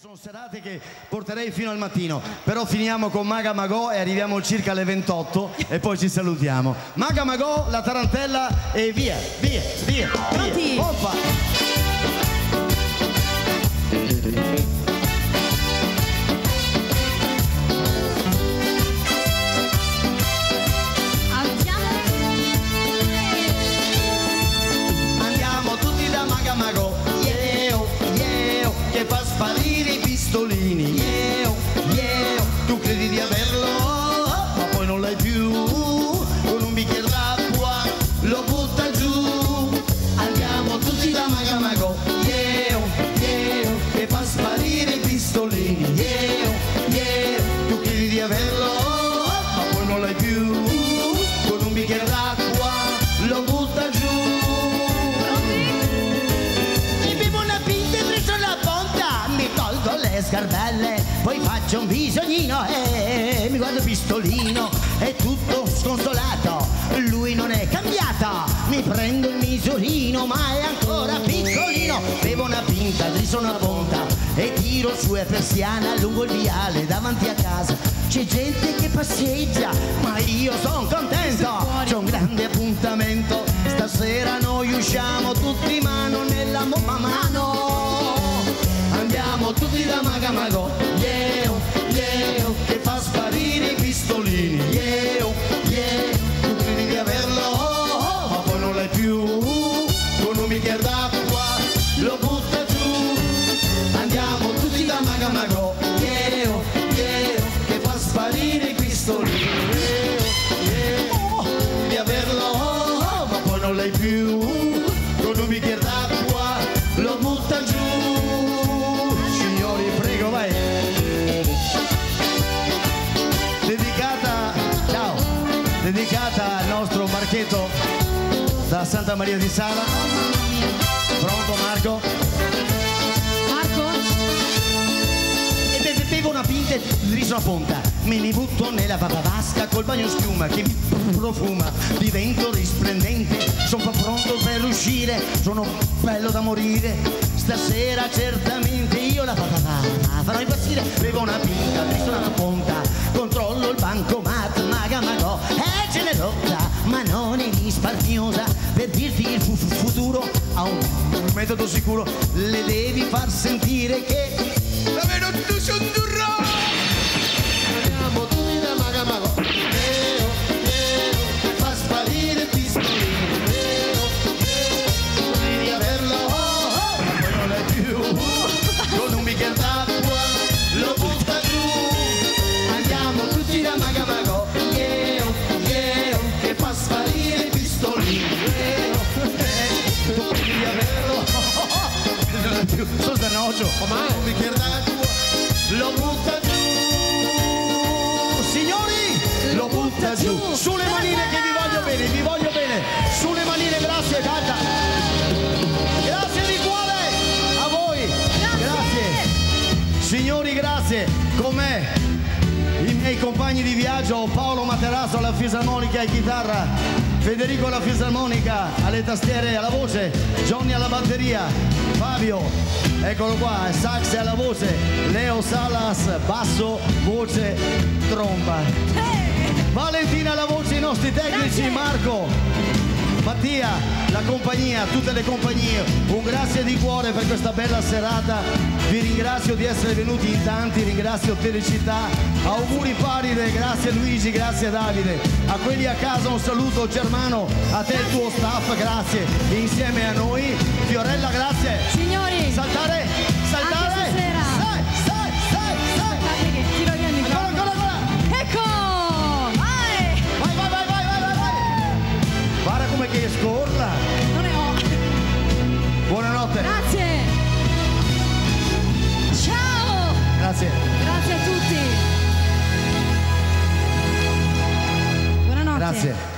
sono serate che porterei fino al mattino, però finiamo con Maga Magò e arriviamo circa alle 28 e poi ci salutiamo. Maga Magò, la tarantella e via, via, via. Pronti? Via. Pompa. Andiamo che fa sparire i faccio un bisognino e mi guardo il pistolino, è tutto sconsolato, lui non è cambiato, mi prendo il misurino ma è ancora piccolino, bevo una pinta, drizzo una ponta e tiro su e persiana lungo il viale davanti a casa. C'è gente che passeggia, ma io sono contento, c'è un grande appuntamento, stasera noi usciamo tutti mano nella mo- bicchiere d'acqua lo butta giù. Signori, prego, vai. Dedicata, ciao, dedicata al nostro Marchetto da Santa Maria di Sala. Pronto? Marco? Una ponta. Me ne butto nella vasca col bagno schiuma che mi profuma. Divento risplendente, sono pronto per uscire. Sono bello da morire. Stasera certamente io la papa farò impazzire. Bevo una pinta, drizzo una ponta. Controllo il bancomat, maga magò. È generosa, ma non è risparmiosa. Per dirti il fu- fu- futuro ha un metodo sicuro. Le devi far sentire che la vedo tu Andiamo d'acqua lo butta giù. Signori, lo butta giù. Sulle manine che vi voglio bene, vi voglio bene. Sulle manine, grazie, canta. Grazie di cuore a voi. Grazie. Signori, grazie. Con me i compagni di viaggio, Paolo Materasso alla fisarmonica e chitarra, Federico alla fisarmonica, alle tastiere e alla voce, Johnny alla batteria, Fabio, eccolo qua, sax e alla voce, Leo Salas, basso, voce, tromba. Valentina alla voce, i nostri tecnici, Marco, Mattia, la compagnia, tutte le compagnie, un grazie di cuore per questa bella serata. Vi ringrazio di essere venuti in tanti, ringrazio Telecittà, auguri Paride, grazie Luigi, grazie Davide, a quelli a casa un saluto Germano, a te e il tuo staff, grazie, insieme a noi. Fiorella, grazie. Signori, Saltare it.